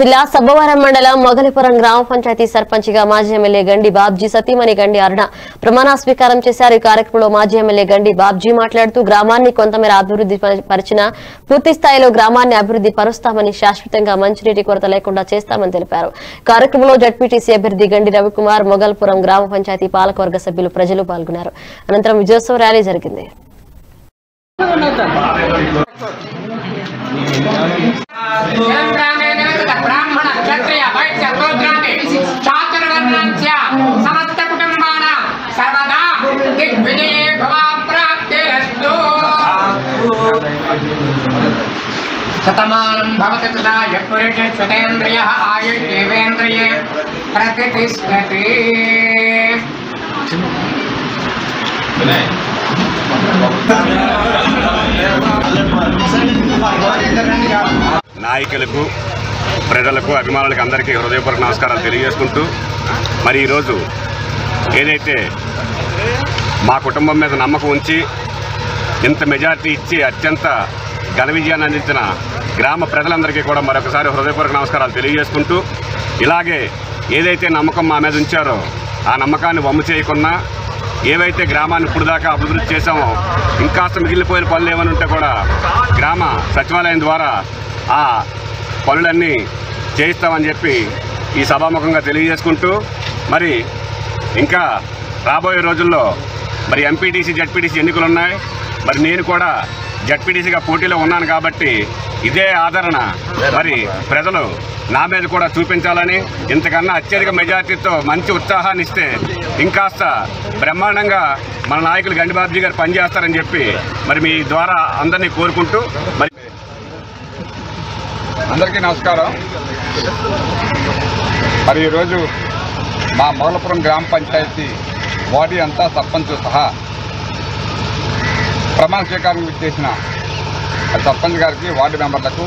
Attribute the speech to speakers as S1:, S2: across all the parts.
S1: జిల్లా సబ్బవరం మండలం మొగలిపురం గ్రామ పంచాయతీ సర్పంచ్గా మాజీ ఎమ్మెల్యే గండి బాబ్జీ సతీమణి గండి అరుణ ప్రమాణ స్వీకారం చేశారు. ఈ కార్యక్రమంలో మాజీ ఎమ్మెల్యే గండి బాబ్జీ మాట్లాడుతూ గ్రామాన్ని కొంతమేర అభివృద్ధి పరిచిన పూర్తి స్థాయిలో గ్రామాన్ని అభివృద్ధి పరుస్తామని శాశ్వతంగా మంచినీటి కొరత లేకుండా చేస్తామని తెలిపారు. కార్యక్రమంలో జడ్పీటీసీ అభ్యర్థి గండి రవికుమార్ మొగల్పురం గ్రామ పంచాయతీ పాలకవర్గ సభ్యులు ప్రజలు పాల్గొన్నారు. అనంతరం విజయోత్సవ ర్యాలీ జరిగింది.
S2: ब्राह्मण क्षत्रिय वैश्य समस्त कुटुंबाना सर्वदा दिग्विजये भवाप्राप्तिरस्तु शतमानं भवति तदा यत्पुरुषे
S3: నాయకులకు ప్రజలకు అభిమానులకు అందరికీ హృదయపూర్వక నమస్కారాలు తెలియజేసుకుంటూ మరి ఈరోజు ఏదైతే మా కుటుంబం మీద నమ్మకం ఉంచి ఇంత మెజార్టీ ఇచ్చి అత్యంత ఘన విజయాన్ని అందించిన గ్రామ ప్రజలందరికీ కూడా మరొకసారి హృదయపూర్వక నమస్కారాలు తెలియజేసుకుంటూ ఇలాగే ఏదైతే నమ్మకం మా మీద ఉంచారో ఆ నమ్మకాన్ని వమ్ము చేయకుండా ఏవైతే గ్రామాన్ని ఇప్పుడు దాకా అభివృద్ధి చేశామో ఇంకాస్త మిగిలిపోయిన పనులు ఏమైనా ఉంటే కూడా గ్రామ సచివాలయం ద్వారా ఆ పనులన్నీ చేయిస్తామని చెప్పి ఈ సభాముఖంగా తెలియజేసుకుంటూ మరి ఇంకా రాబోయే రోజుల్లో మరి ఎంపీటీసీ జడ్పీటీసీ ఎన్నికలు ఉన్నాయి మరి నేను కూడా జడ్పీటీసీగా పోటీలో ఉన్నాను కాబట్టి ఇదే ఆదరణ. మరి ప్రజలు నా మీద కూడా చూపించాలని ఇంతకన్నా అత్యధిక మెజార్టీతో మంచి ఉత్సాహాన్ని ఇస్తే ఇంకాస్త బ్రహ్మాండంగా మన నాయకులు గండిబాబుజీ గారు పనిచేస్తారని చెప్పి మరి మీ ద్వారా అందరినీ కోరుకుంటూ మరి
S4: అందరికీ నమస్కారం. మరి ఈరోజు మా మొగలపురం గ్రామ పంచాయతీ బాడీ అంతా సర్పంచ్ సహా ప్రమాణ స్వీకారం చేసిన సర్పంచ్ గారికి వార్డు మెంబర్లకు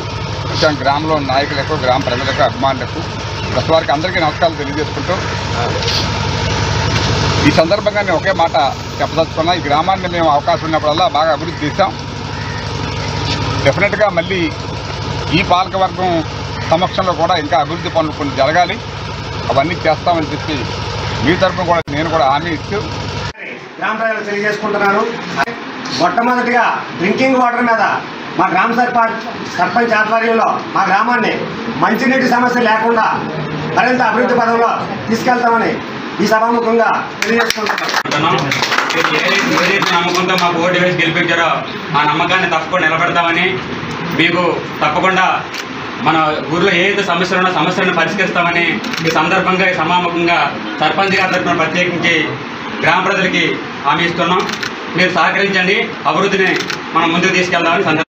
S4: ముఖ్యంగా గ్రామంలో నాయకులకు గ్రామ ప్రజలకు అభిమానులకు ప్రతి వారికి అందరికీ నమస్కారాలు తెలియజేసుకుంటూ ఈ సందర్భంగా నేను ఒకే మాట చెప్పదలుచుకున్నా. ఈ గ్రామాన్ని మేము అవకాశం ఉన్నప్పుడల్లా బాగా అభివృద్ధి చేశాం. డెఫినెట్గా మళ్ళీ ఈ పాలకవర్గం సమక్షంలో కూడా ఇంకా అభివృద్ధి పనులు కొన్ని జరగాలి. అవన్నీ చేస్తామని చెప్పి మీ తరఫున కూడా నేను కూడా హామీ ఇస్తూ
S5: గ్రామ ప్రజలకు తెలియజేసుకుంటున్నాను మొట్టమొదటిగా డ్రింకింగ్ వాటర్ మీద మా గ్రామ సర్పంచ్ సర్పంచ్ ఆధ్వర్యంలో మా గ్రామాన్ని మంచినీటి సమస్య లేకుండా మరింత అభివృద్ధి పదంలో తీసుకెళ్తామని ఈ సభాముఖంగా తెలియజేసుకుంటున్నాను
S6: ఏదైతే నమ్మకంతో మాకు ఓటు వేసి గెలిపించారో ఆ నమ్మకాన్ని తప్పకుండా నిలబెడతామని మీకు తప్పకుండా మన ఊర్లో ఏదైతే సమస్యలు ఉన్నా సమస్యలను పరిష్కరిస్తామని ఈ సందర్భంగా ఈ సమాముఖంగా సర్పంచ్ గారి తరఫున ప్రత్యేకించి గ్రామ ప్రజలకి హామీ ఇస్తున్నాం. మీరు సహకరించండి. అభివృద్ధిని మనం ముందుకు తీసుకెళ్దామని సందర్భం